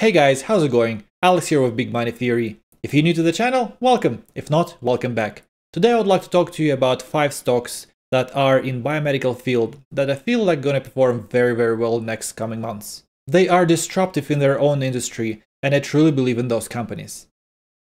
Hey guys, how's it going? Alex here with Big Money Theory. If you're new to the channel, welcome. If not, welcome back. Today I would like to talk to you about 5 stocks that are in biomedical field that I feel like gonna perform very very well next coming months. They are disruptive in their own industry and I truly believe in those companies.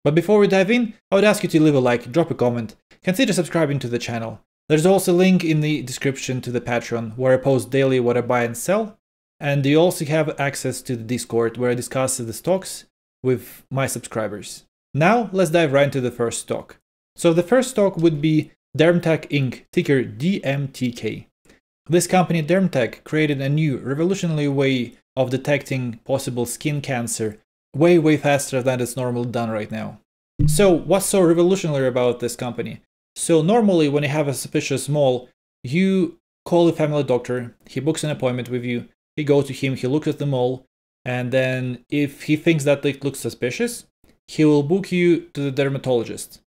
But before we dive in, I would ask you to leave a like, drop a comment, consider subscribing to the channel. There's also a link in the description to the Patreon where I post daily what I buy and sell and you also have access to the Discord where I discuss the stocks with my subscribers. Now let's dive right into the first stock. So the first stock would be DermTech Inc., ticker DMTK. This company DermTech created a new revolutionary way of detecting possible skin cancer way way faster than it's normally done right now. So what's so revolutionary about this company? So normally when you have a suspicious mole, you call a family doctor, he books an appointment with you, he goes to him, he looks at them all, and then if he thinks that it looks suspicious, he will book you to the dermatologist.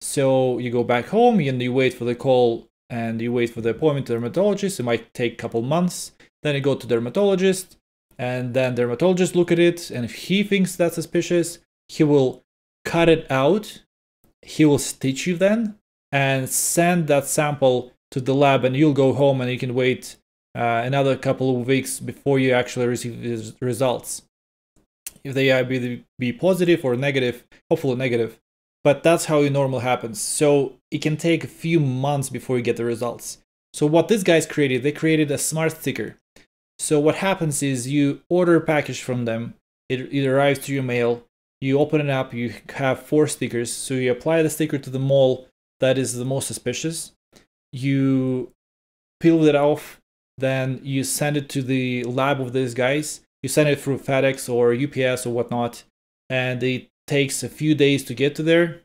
So you go back home and you wait for the call and you wait for the appointment to dermatologist. It might take a couple months. Then you go to dermatologist and then dermatologist look at it and if he thinks that's suspicious, he will cut it out. He will stitch you then and send that sample to the lab and you'll go home and you can wait uh, another couple of weeks before you actually receive the results. If they either be positive or negative, hopefully negative, but that's how it normally happens. So it can take a few months before you get the results. So what these guys created, they created a smart sticker. So what happens is you order a package from them, it, it arrives to your mail, you open it up, you have four stickers. So you apply the sticker to the mole that is the most suspicious. You peel it off then you send it to the lab of these guys. You send it through FedEx or UPS or whatnot, and it takes a few days to get to there.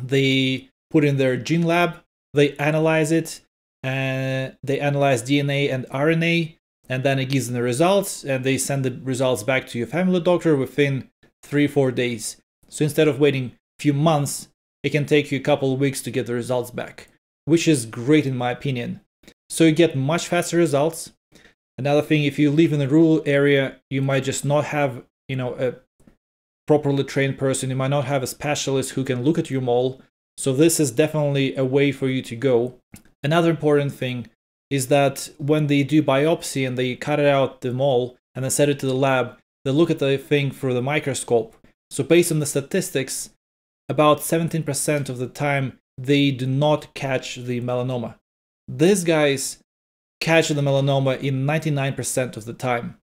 They put in their gene lab, they analyze it, and they analyze DNA and RNA, and then it gives them the results, and they send the results back to your family doctor within three four days. So instead of waiting a few months, it can take you a couple of weeks to get the results back, which is great in my opinion. So you get much faster results. Another thing, if you live in a rural area, you might just not have, you know, a properly trained person. You might not have a specialist who can look at your mole. So this is definitely a way for you to go. Another important thing is that when they do biopsy and they cut it out the mole and then send it to the lab, they look at the thing through the microscope. So based on the statistics, about 17% of the time they do not catch the melanoma. These guys catch the melanoma in 99% of the time.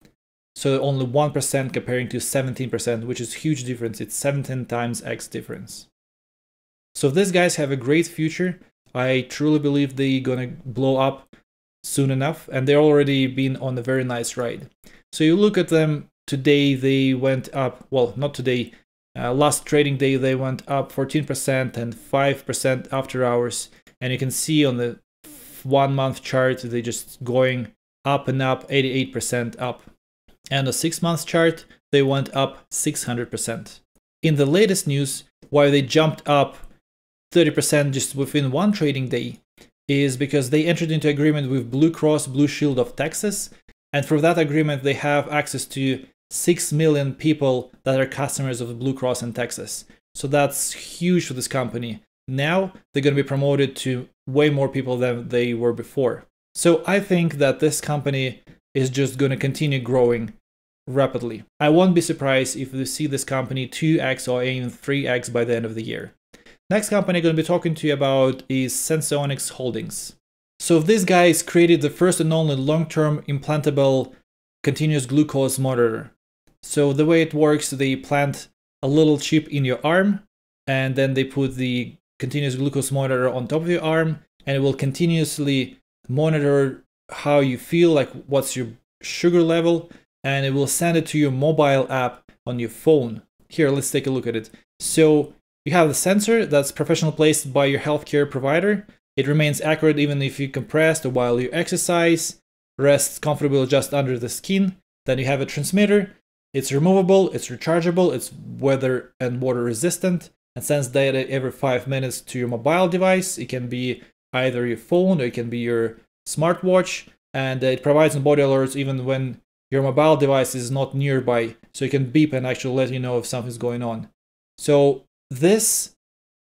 So only 1% comparing to 17%, which is huge difference. It's 17 times X difference. So these guys have a great future. I truly believe they're gonna blow up soon enough, and they're already been on a very nice ride. So you look at them today, they went up, well, not today, uh, last trading day they went up 14% and 5% after hours. And you can see on the one month chart, they just going up and up, 88% up. And the six month chart, they went up 600%. In the latest news, why they jumped up 30% just within one trading day is because they entered into agreement with Blue Cross Blue Shield of Texas. And for that agreement, they have access to 6 million people that are customers of Blue Cross in Texas. So that's huge for this company. Now they're going to be promoted to way more people than they were before. So I think that this company is just going to continue growing rapidly. I won't be surprised if we see this company 2x or even 3x by the end of the year. Next company I'm going to be talking to you about is Senseonics Holdings. So these guys created the first and only long-term implantable continuous glucose monitor. So the way it works, they plant a little chip in your arm and then they put the continuous glucose monitor on top of your arm and it will continuously monitor how you feel, like what's your sugar level, and it will send it to your mobile app on your phone. Here, let's take a look at it. So you have the sensor that's professionally placed by your healthcare provider. It remains accurate even if you compress or while you exercise, rests comfortably just under the skin. Then you have a transmitter. It's removable, it's rechargeable, it's weather and water resistant, and sends data every five minutes to your mobile device. It can be either your phone or it can be your smartwatch, and uh, it provides body alerts even when your mobile device is not nearby, so it can beep and actually let you know if something's going on. So this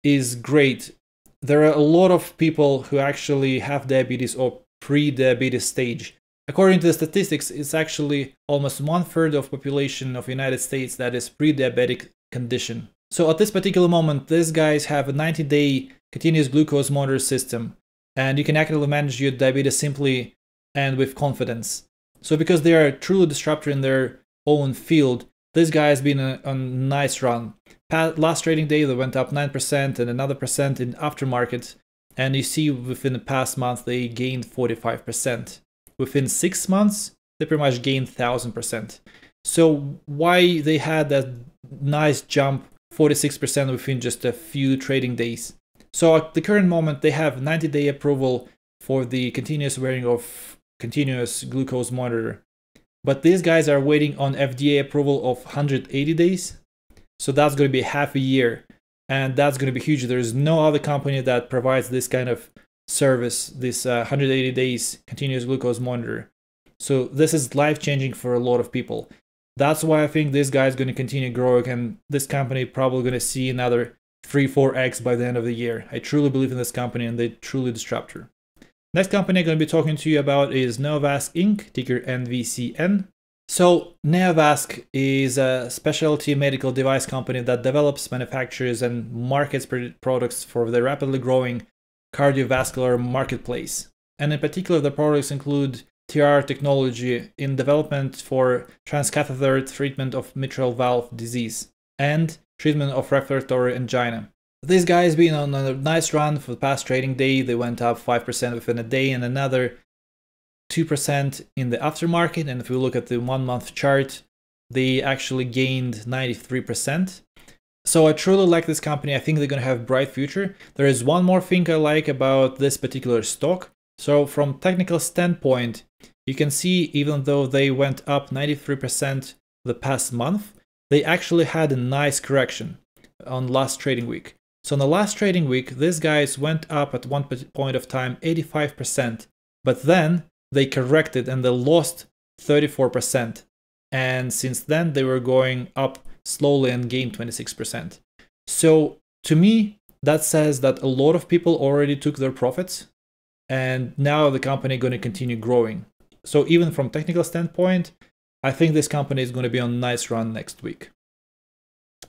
is great. There are a lot of people who actually have diabetes or pre-diabetes stage. According to the statistics, it's actually almost one third of population of United States that is pre-diabetic condition. So at this particular moment, these guys have a 90-day continuous glucose monitor system, and you can actively manage your diabetes simply and with confidence. So because they are truly disruptor in their own field, this guy has been a, a nice run. Last trading day, they went up 9% and another percent in aftermarket. And you see within the past month, they gained 45%. Within six months, they pretty much gained 1000%. So why they had that nice jump, 46% within just a few trading days. So at the current moment, they have 90 day approval for the continuous wearing of continuous glucose monitor. But these guys are waiting on FDA approval of 180 days. So that's going to be half a year. And that's going to be huge. There's no other company that provides this kind of service, this uh, 180 days continuous glucose monitor. So this is life changing for a lot of people. That's why I think this guy is going to continue growing and this company probably going to see another 3 4x by the end of the year. I truly believe in this company and they truly disruptor. Next company I'm going to be talking to you about is Neovasc Inc., ticker NVCN. So, Neovasc is a specialty medical device company that develops, manufactures, and markets products for the rapidly growing cardiovascular marketplace. And in particular, the products include Tiara technology in development for transcatheter treatment of mitral valve disease and treatment of refractory angina. This guy has been on a nice run for the past trading day. They went up 5% within a day and another 2% in the aftermarket. And if we look at the one month chart, they actually gained 93%. So I truly like this company. I think they're going to have a bright future. There is one more thing I like about this particular stock. So from technical standpoint, you can see even though they went up 93% the past month, they actually had a nice correction on last trading week. So in the last trading week, these guys went up at one point of time 85%, but then they corrected and they lost 34%. And since then, they were going up slowly and gained 26%. So to me, that says that a lot of people already took their profits and now the company going to continue growing. So even from technical standpoint, I think this company is going to be on nice run next week.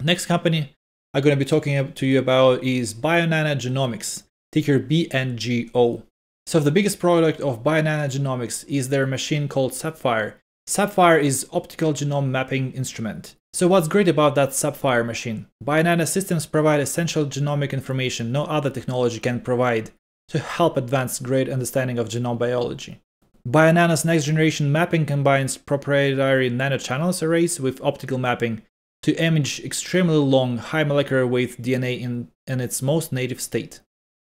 Next company I'm going to be talking to you about is Bionano Genomics, ticker BNGO. So the biggest product of Bionano Genomics is their machine called Sapphire. Sapphire is optical genome mapping instrument. So what's great about that Sapphire machine? Bionano systems provide essential genomic information no other technology can provide to help advance great understanding of genome biology. Bionano's next generation mapping combines proprietary nanochannels arrays with optical mapping to image extremely long, high molecular weight DNA in, in its most native state.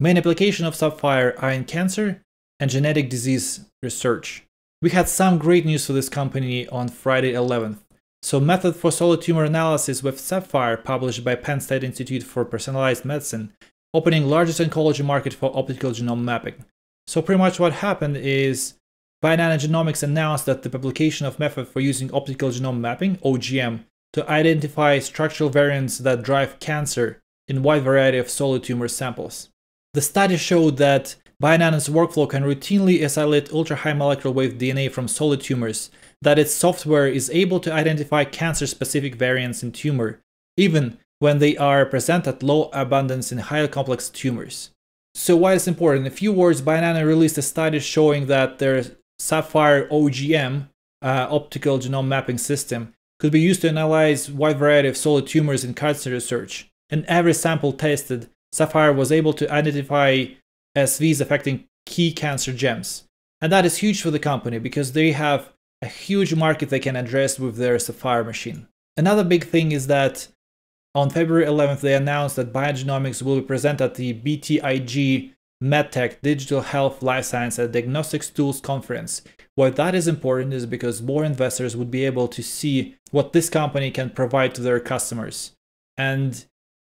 Main application of Sapphire are in cancer and genetic disease research. We had some great news for this company on Friday 11th. So method for solid tumor analysis with Sapphire published by Penn State Institute for Personalized Medicine, opening largest oncology market for optical genome mapping. So pretty much what happened is Bionano Genomics announced that the publication of method for using optical genome mapping, OGM, to identify structural variants that drive cancer in wide variety of solid tumor samples. The study showed that Bionano's workflow can routinely isolate ultra-high molecular weight DNA from solid tumors, that its software is able to identify cancer-specific variants in tumor, even when they are present at low abundance in highly complex tumors. So why is important? In a few words, Bionano released a study showing that their Sapphire OGM, uh, optical genome mapping system, could be used to analyze wide variety of solid tumors in cancer research. In every sample tested, Sapphire was able to identify SVs affecting key cancer genes. And that is huge for the company because they have a huge market they can address with their Sapphire machine. Another big thing is that on February 11th, they announced that Biogenomics will be present at the BTIG MedTech Digital Health Life Science and Diagnostics Tools Conference. Why that is important is because more investors would be able to see what this company can provide to their customers. And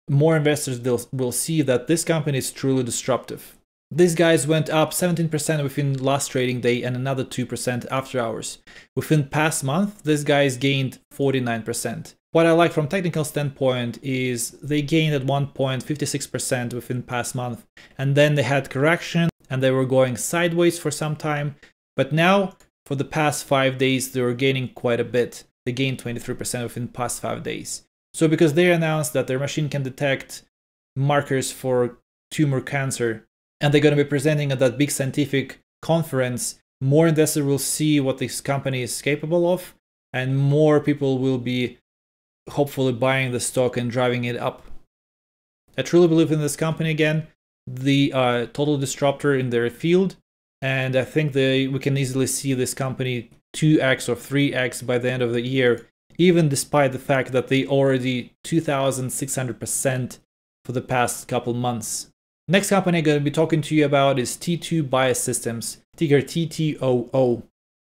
more investors will see that this company is truly disruptive. These guys went up 17% within last trading day and another 2% after hours. Within past month, these guys gained 49%. What I like from technical standpoint is they gained at one point 56% within past month and then they had correction and they were going sideways for some time. But now for the past five days, they were gaining quite a bit. They gained 23% within past five days. So because they announced that their machine can detect markers for tumor cancer and they're going to be presenting at that big scientific conference, more investors will see what this company is capable of, and more people will be hopefully buying the stock and driving it up. I truly believe in this company again, the uh, total disruptor in their field, and I think they we can easily see this company 2x or 3x by the end of the year, even despite the fact that they already 2,600% for the past couple months. Next company I'm going to be talking to you about is T2 Biosystems, ticker TTOO.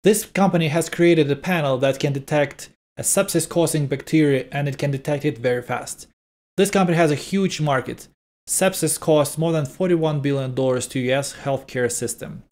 This company has created a panel that can detect a sepsis causing bacteria and it can detect it very fast. This company has a huge market. Sepsis costs more than $41 billion to US healthcare system.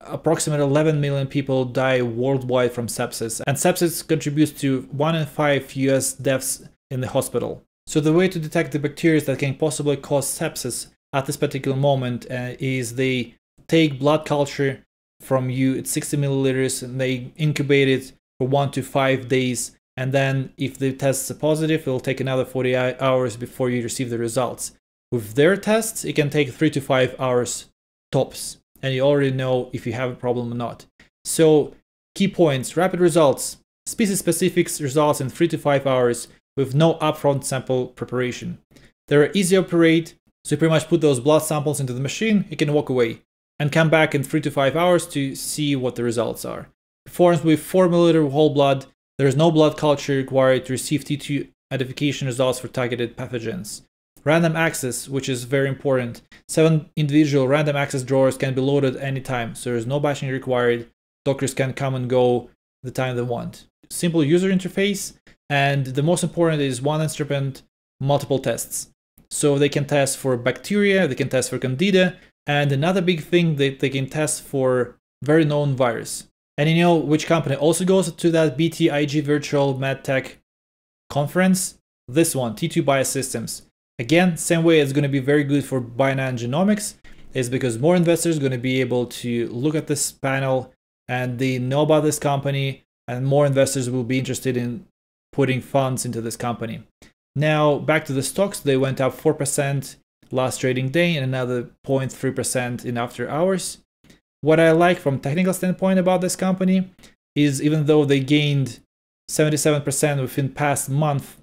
Approximately 11 million people die worldwide from sepsis, and sepsis contributes to 1 in 5 US deaths in the hospital. So the way to detect the bacteria that can possibly cause sepsis at this particular moment uh, is they take blood culture from you, it's 60 milliliters, and they incubate it for one to five days. And then if the test is positive, it'll take another 40 hours before you receive the results. With their tests, it can take three to five hours tops, and you already know if you have a problem or not. So key points, rapid results, species specific results in three to five hours with no upfront sample preparation. They're easy to operate, so you pretty much put those blood samples into the machine, you can walk away and come back in 3 to 5 hours to see what the results are. Performs with 4 milliliter whole blood, there is no blood culture required to receive T2 identification results for targeted pathogens. Random access, which is very important. Seven individual random access drawers can be loaded anytime, so there is no batching required. Doctors can come and go the time they want. Simple user interface, and the most important is one instrument, multiple tests. So they can test for bacteria, they can test for candida, and another big thing that they can test for very known virus. And you know which company also goes to that BTIG Virtual MedTech conference? This one, T2 Biosystems. Again, same way it's going to be very good for Bionano Genomics is because more investors are going to be able to look at this panel and they know about this company and more investors will be interested in putting funds into this company. Now back to the stocks, they went up 4% last trading day and another 0.3% in after hours. What I like from technical standpoint about this company is even though they gained 77% within past month,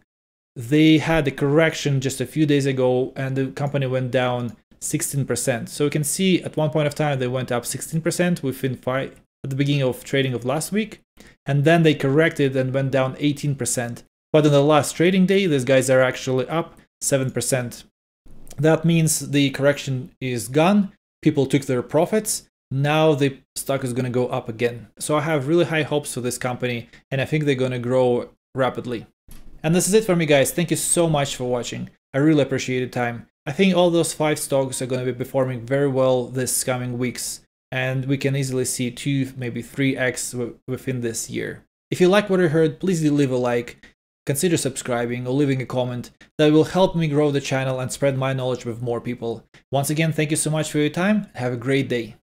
they had a correction just a few days ago and the company went down 16%. So you can see at one point of time they went up 16% within five at the beginning of trading of last week and then they corrected and went down 18%. But on the last trading day, these guys are actually up 7%. That means the correction is gone. People took their profits. Now the stock is going to go up again. So I have really high hopes for this company and I think they're going to grow rapidly. And this is it for me guys. Thank you so much for watching. I really appreciate your time. I think all those five stocks are going to be performing very well this coming weeks and we can easily see 2 maybe 3x within this year. If you like what you heard, please leave a like consider subscribing or leaving a comment that will help me grow the channel and spread my knowledge with more people. Once again, thank you so much for your time. Have a great day.